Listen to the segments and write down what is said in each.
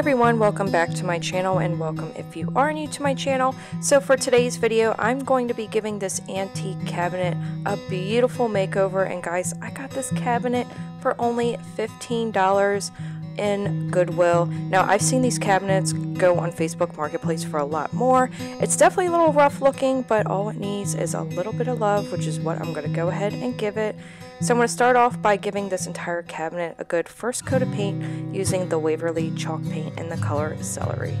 everyone, welcome back to my channel and welcome if you are new to my channel. So for today's video, I'm going to be giving this antique cabinet a beautiful makeover and guys, I got this cabinet for only $15 in Goodwill. Now I've seen these cabinets go on Facebook Marketplace for a lot more. It's definitely a little rough looking, but all it needs is a little bit of love, which is what I'm going to go ahead and give it. So I'm going to start off by giving this entire cabinet a good first coat of paint using the Waverly chalk paint in the color Celery.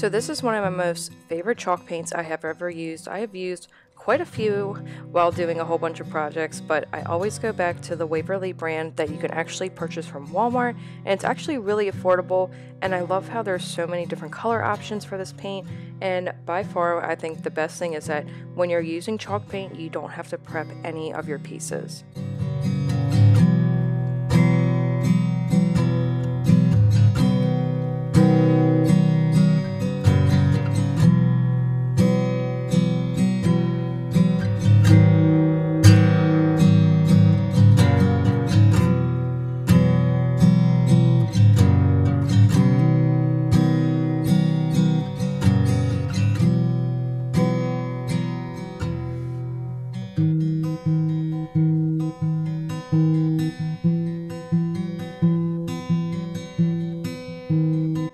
So this is one of my most favorite chalk paints I have ever used. I have used quite a few while doing a whole bunch of projects, but I always go back to the Waverly brand that you can actually purchase from Walmart, and it's actually really affordable, and I love how there's so many different color options for this paint, and by far, I think the best thing is that when you're using chalk paint, you don't have to prep any of your pieces.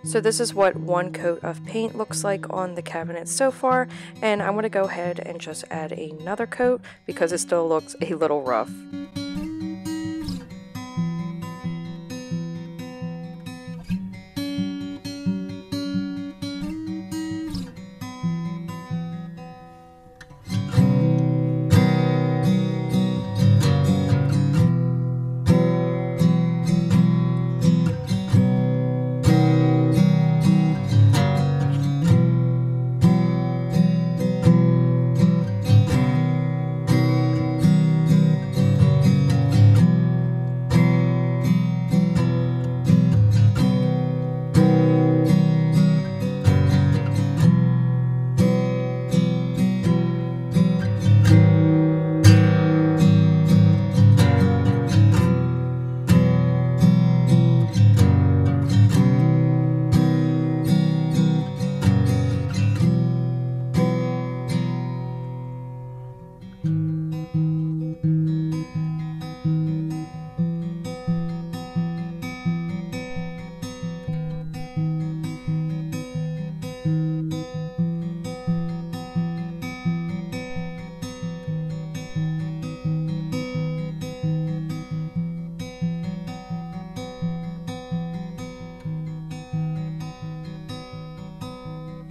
So this is what one coat of paint looks like on the cabinet so far, and I'm going to go ahead and just add another coat because it still looks a little rough.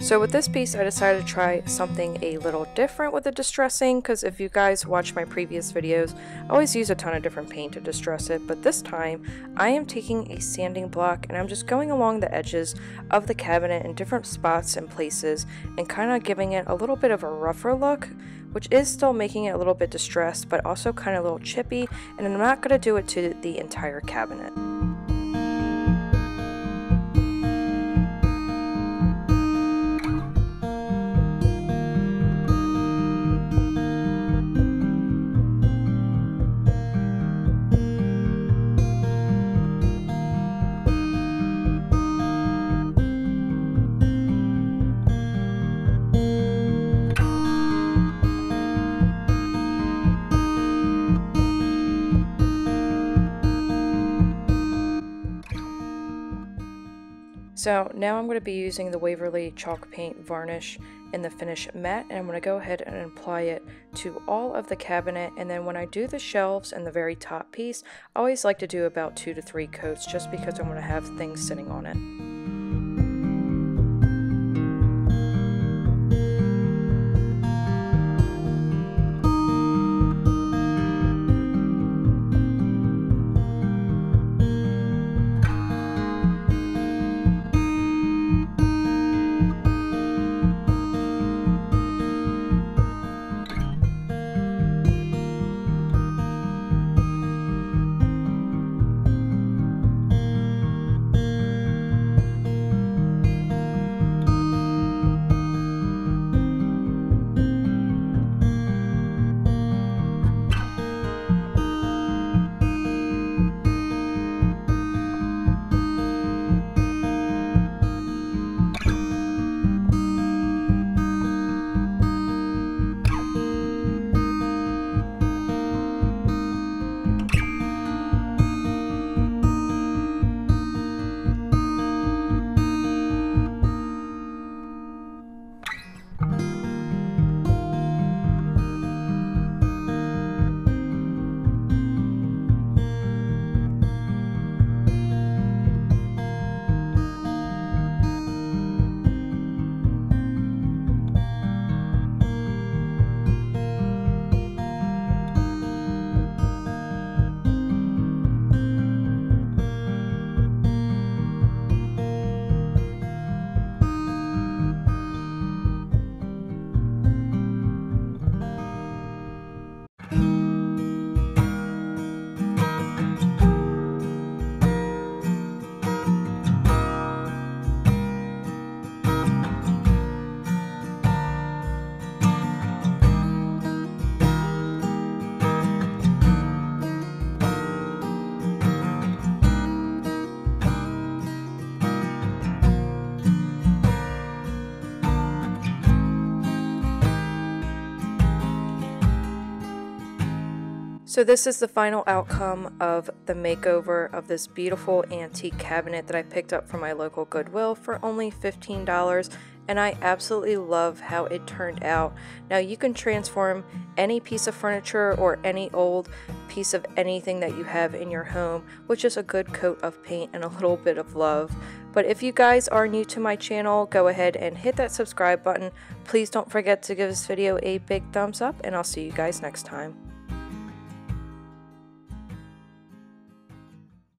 So with this piece I decided to try something a little different with the distressing because if you guys watch my previous videos I always use a ton of different paint to distress it but this time I am taking a sanding block and I'm just going along the edges of the cabinet in different spots and places and kind of giving it a little bit of a rougher look which is still making it a little bit distressed but also kind of a little chippy and I'm not going to do it to the entire cabinet. So now I'm going to be using the Waverly Chalk Paint Varnish in the finish matte and I'm going to go ahead and apply it to all of the cabinet and then when I do the shelves and the very top piece I always like to do about two to three coats just because I'm going to have things sitting on it. So this is the final outcome of the makeover of this beautiful antique cabinet that I picked up from my local Goodwill for only $15 and I absolutely love how it turned out. Now you can transform any piece of furniture or any old piece of anything that you have in your home with just a good coat of paint and a little bit of love. But if you guys are new to my channel, go ahead and hit that subscribe button. Please don't forget to give this video a big thumbs up and I'll see you guys next time.